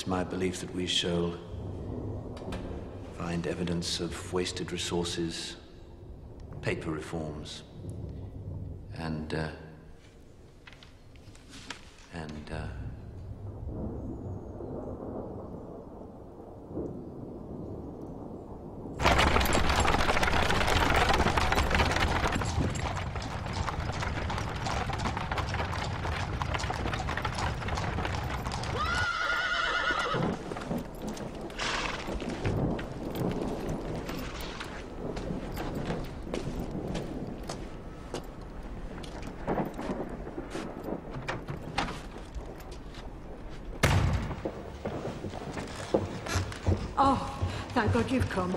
It's my belief that we shall find evidence of wasted resources, paper reforms, and, uh, and, uh, Oh, thank God you've come.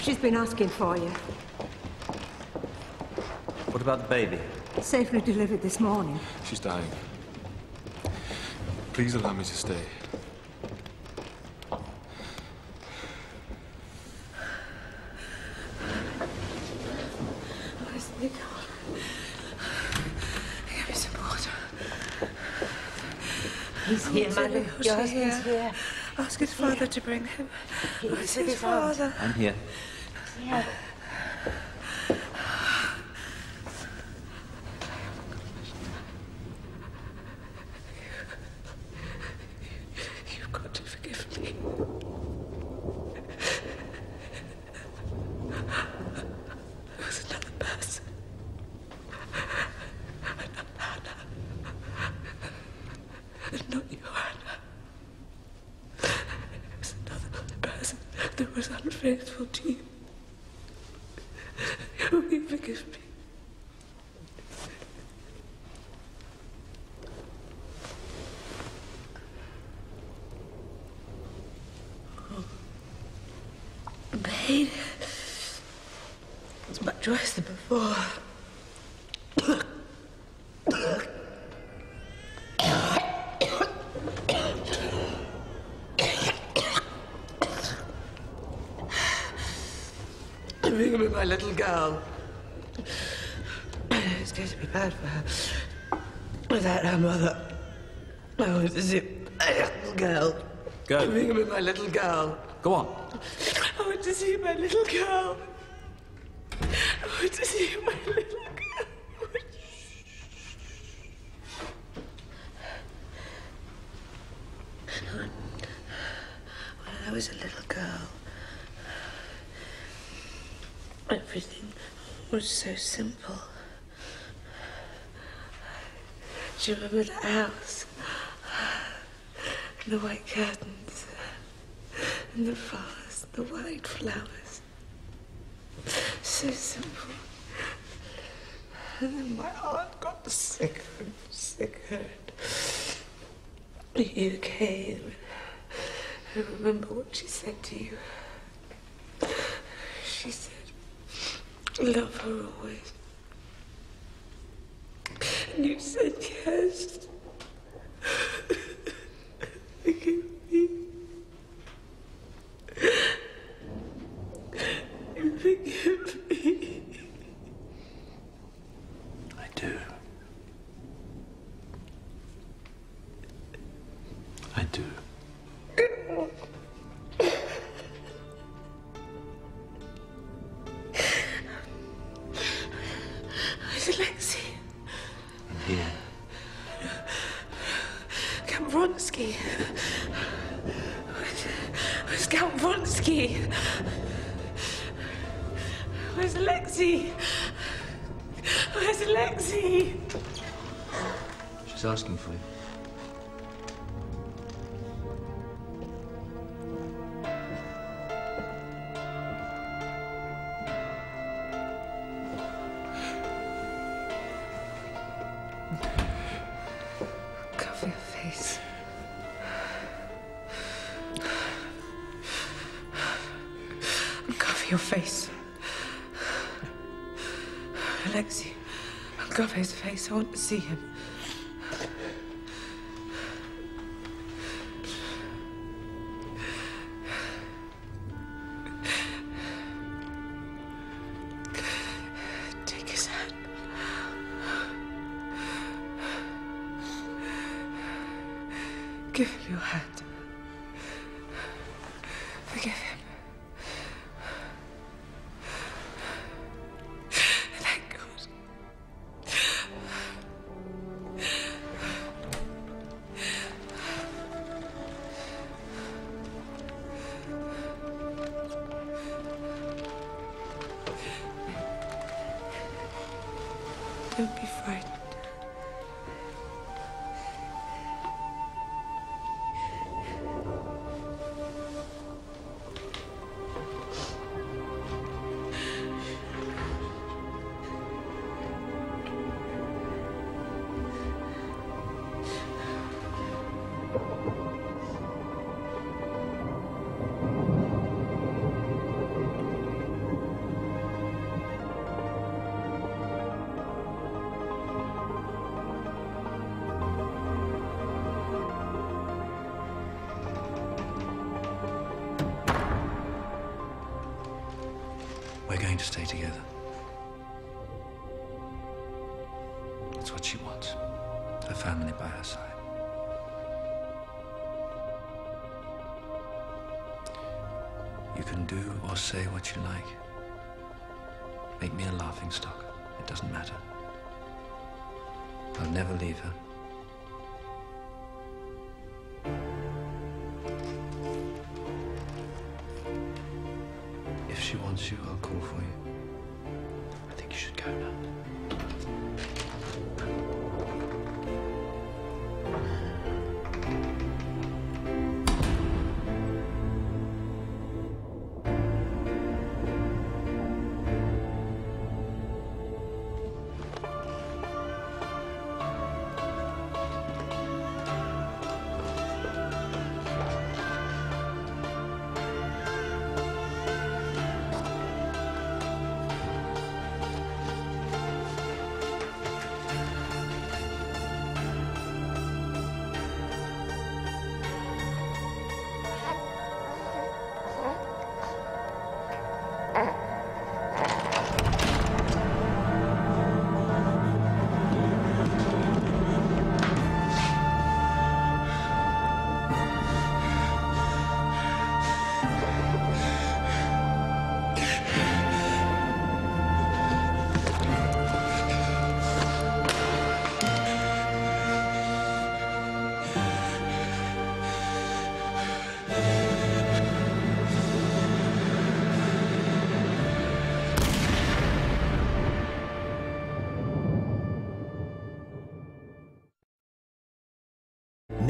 She's been asking for you. What about the baby? Safely delivered this morning. She's dying. Please allow me to stay. Oh, Where's Nico? Give me some. He's here, my Silly, love. Your he husband's here. Ask his father to bring him. He's Where's with his his father? I'm here. Yeah. You've got to forgive me. There was another person. Not Anna. And not you, Anna. There was another person unfaithful to you. Forgive me? Pain. It's much worse than before. Bring me my little girl. It's going to be bad for her. Without her mother. I want to see my little girl. Go. Bring me my little girl. Go on. I want to see my little girl. I want to see my little girl. When I was a little girl, everything was so simple. Do you remember the house? And the white curtains, and the vase, the white flowers. So simple. And then my heart got sicker and sicker. And you came. I remember what she said to you. She said, love her always. And you said yes. Forgive me. You forgive me. I do. I do. Here. Count Vronsky. Where's, where's Count Vronsky? Where's Alexei? Where's Alexei? She's asking for you. Your face. Alexei, his face. I want to see him. Take his hand. Give him your hand. Don't be frightened. To stay together. That's what she wants. Her family by her side. You can do or say what you like. Make me a laughing stock. It doesn't matter. I'll never leave her. She wants you, I'll call for you. I think you should go now.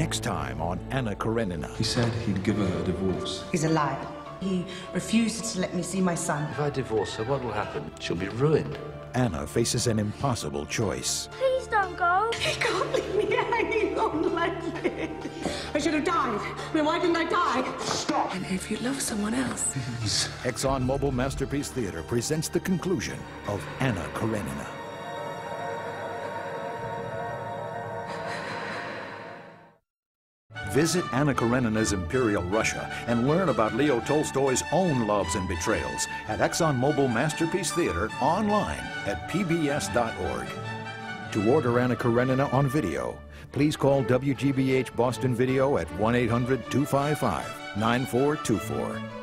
Next time on Anna Karenina. He said he'd give her a divorce. He's a liar. He refuses to let me see my son. If I divorce her, what will happen? She'll be ruined. Anna faces an impossible choice. Please don't go. He can't leave me hanging on like this. I should have died. I mean, why didn't I die? Stop. And if you love someone else, please. ExxonMobil Masterpiece Theater presents the conclusion of Anna Karenina. Visit Anna Karenina's Imperial Russia and learn about Leo Tolstoy's own loves and betrayals at ExxonMobil Masterpiece Theater online at pbs.org. To order Anna Karenina on video, please call WGBH Boston Video at 1 800 255 9424.